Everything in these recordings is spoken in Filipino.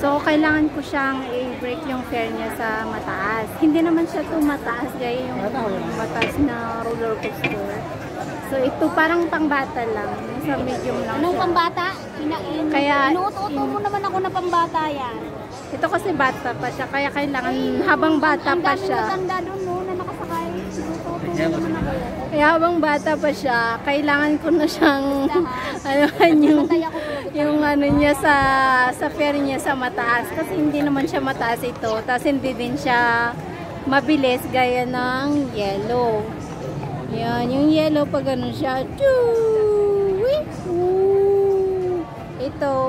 So, kailangan ko siyang i-break yung fair niya sa mataas. Hindi naman siya to mataas, gaya yung mataas na roller coaster. So, ito parang pangbata lang. Nasa medium lang Anong siya. pambata? Pinain. Kaya- Inuuto mo naman ako na pambata yan. Ito kasi bata pa siya, kaya kailangan habang bata Ang pa siya. matanda doon no, na nakasakay. Inuuto mo naman ako. Kaya habang bata pa siya, kailangan ko na siyang ano yung ako. Yung ano niya sa sa fair niya sa mataas. Kasi hindi naman siya mataas ito. Tapos hindi din siya mabilis gaya ng yellow. Yan yung yellow pag ganun siya. Ito ganun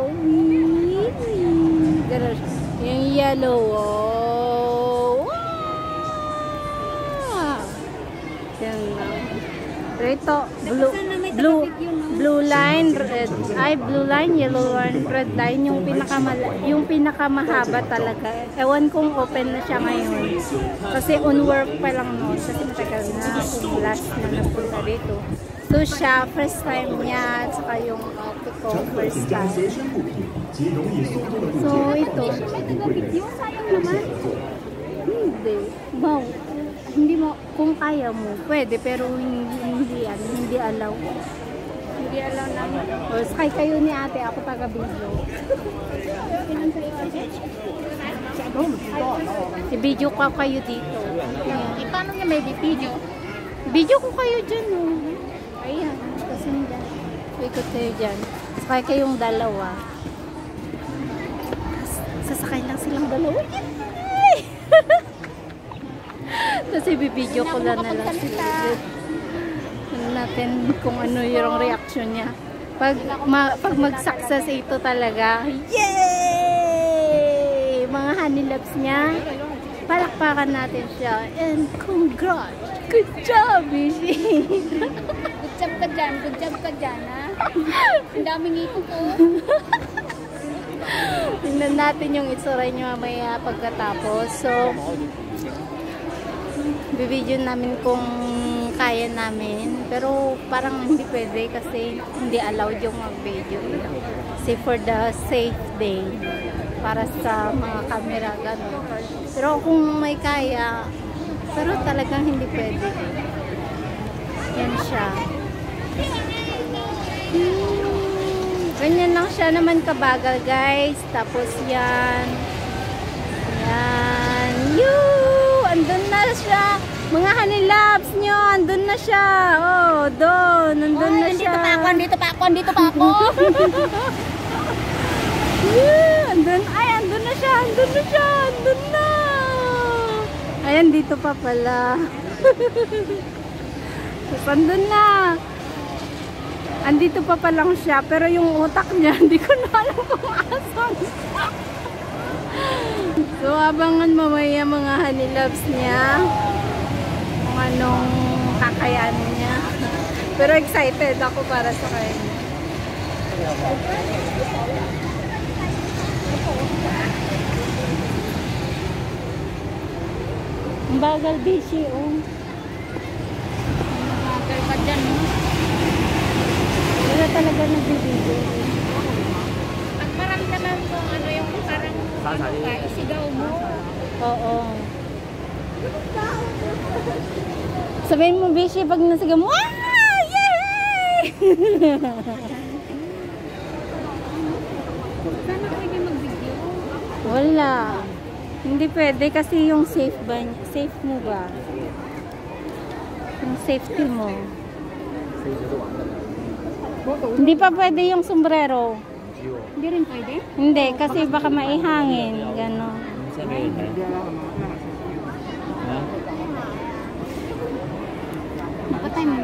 yung yellow oh. Wow. yan lang. Blue blue? Blue line, red, ay blue line, yellow line, red line, yung pinakamala, yung pinakamahaba talaga. Ewan kung open na siya ngayon. Kasi on work pa lang no, kasi matagal na kung last na napunta dito. So siya, first time niya, at saka yung ate ko, first time. So ito, taga-video, sayang naman. hindi. Wow. Hindi mo, kung kaya mo, pwede, pero hindi, hindi, ano, hindi allow. Allow namin. O, sakay kayo ni ate, ako taga-video. I-video ko kayo dito. Ayan. Paano niya may video? Video ko kayo dyan, oh. Ayan, kasi dyan. Ikot kayo dyan. Sakay kayong dalawa. Sasakay lang silang dalawa. Kasi bibideo ko lang na lang sila. Natin kung ano yung reaction niya. Pag, ma, pag mag-success ito talaga, yay! Mga honey loves niya, palakpakan natin siya. And congrats! Good job, Bishi! Good job ka dyan, good job ka dyan, ha? Ang daming ito ko. Tingnan natin yung itsura niya mamaya pagkatapos. So, bibidyo namin kung kaya namin. Pero parang hindi pwede kasi hindi allowed yung mag-video. Kasi for the safe day. Para sa mga camera, gano'n. Pero kung may kaya, pero talagang hindi pwede. Yan siya. Hmm, Ganyan lang siya naman kabagal guys. Tapos yan. Yan. Yoo! Andun na siya. Mga honey loves nyo. Andun na siya. Oh, doon. Andun na Ay, siya. Dito pa ako, dito pa ako, dito pa ako. Yeah, andun. Ay, andun na siya. Andun na siya. Andun na. Ayan, dito pa pala. Tapos andun na. Andito pa pa lang siya. Pero yung utak niya, hindi ko na alam kung asan. so, abangan mamaya mga honey loves niya. Anong kakayanin niya. Pero excited ako para sa kanya. Ang bagal busy, oh. Magal ka dyan, no? Wala talaga nagbibigay. Pag maramdaman mo ano yung parang ano ka, isigaw mo. Oo. Sabihin mo, Bishi, pag nasaga mo, ah! Yay! Sana pwede mag-video. Wala. Hindi pwede kasi yung safe ba, safe mo ba? Yung safety mo. Hindi pa pwede yung sombrero. Hindi rin pwede? Hindi, kasi baka maihangin. Ganon. Sabihin. Hindi What?